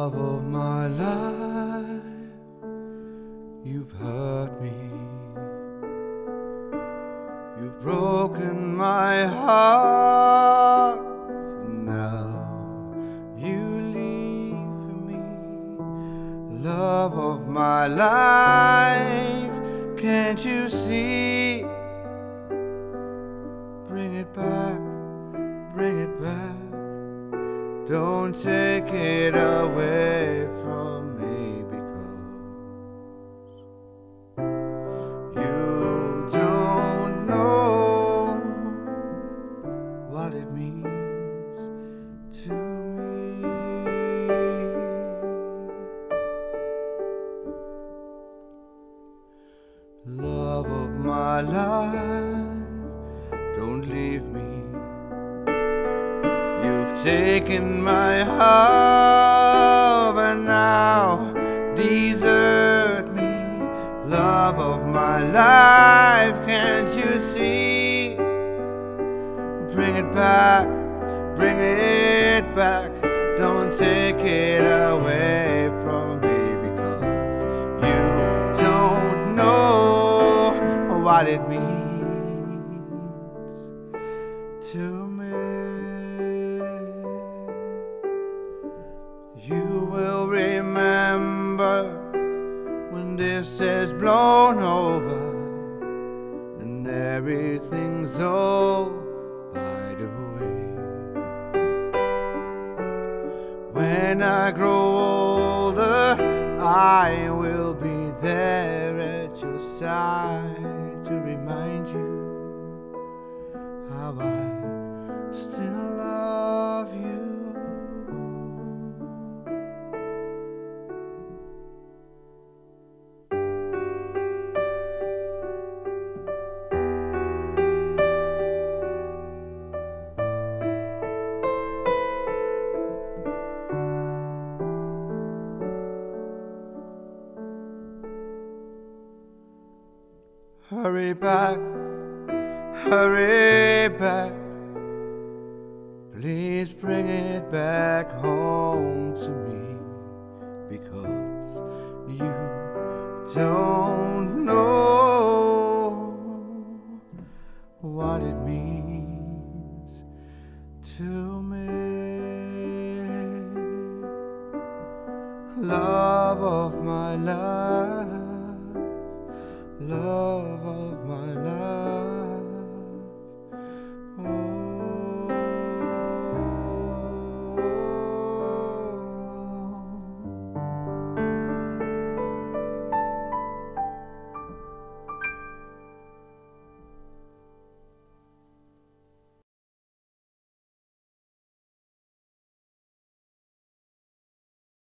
Love of my life, you've hurt me. You've broken my heart, now you leave me. Love of my life, can't you see? Bring it back, bring it back. Don't take it away from me because you don't know what it means to me. Love of my life, don't leave me. You've taken my heart and now desert me. Love of my life, can't you see? Bring it back, bring it back. Don't take it away from me because you don't know what it means to me. Remember when this is blown over and everything's all by the way. When I grow older, I will be there at your side to remind you how I Hurry back, hurry back. Please bring it back home to me because you don't know what it means to me. Love of my life love of